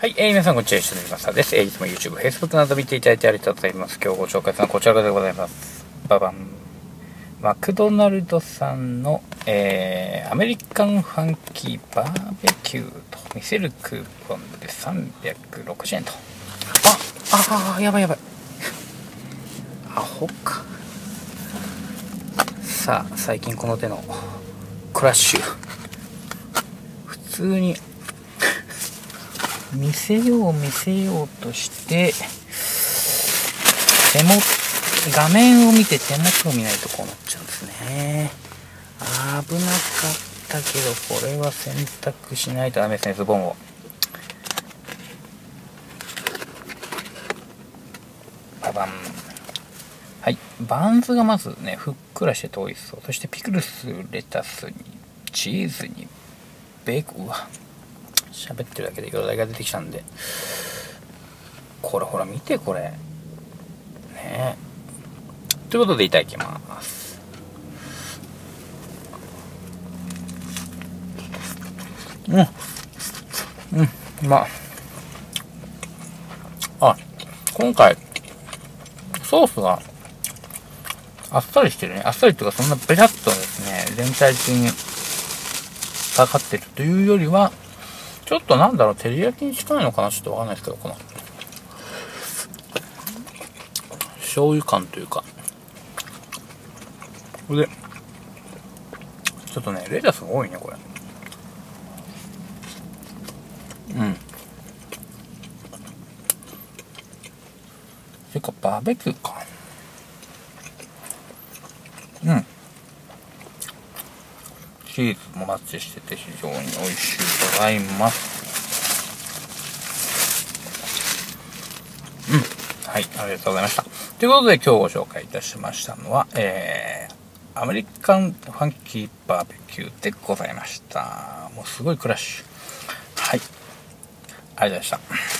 はい、えー、皆さんこんにちは、一緒にいます。です。えー、いつも YouTube、Facebook など見ていただいてありがとうございます。今日ご紹介するのはこちらでございます。ババン。マクドナルドさんの、えー、アメリカンファンキーバーベキューと見せるクーポンで360円と。あ、ああ、やばいやばい。アホか。さあ、最近この手のクラッシュ。普通に見せよう見せようとして手元画面を見て手元を見ないとこうなっちゃうんですね。危なかったけどこれは選択しないとダメですねズボンを。ババン。はい。バンズがまずねふっくらしてて美味しそう。そしてピクルスレタスにチーズにベーコン。うわ。喋ってるだけでよだれが出てきたんで。これほら見てこれ。ね。えということでいただきます。うん。うん。まあ。あ今回ソースがあっさりしてるね。あっさりっていうかそんなベタっとですね全体的にかかってるというよりはちょっとなんだろう、照り焼きに近いのかな？ちょっとわかんないですけど、この、醤油感というか。これで、ちょっとね、レタスが多いね、これ。うん。てか、バーベキューか。うん。チーズもマッチしてて非常に美味しいございます。うん。はい、ありがとうございました。ということで今日ご紹介いたしましたのは、えー、アメリカンファンキーバーベキューでございました。もうすごいクラッシュ。はい。ありがとうございました。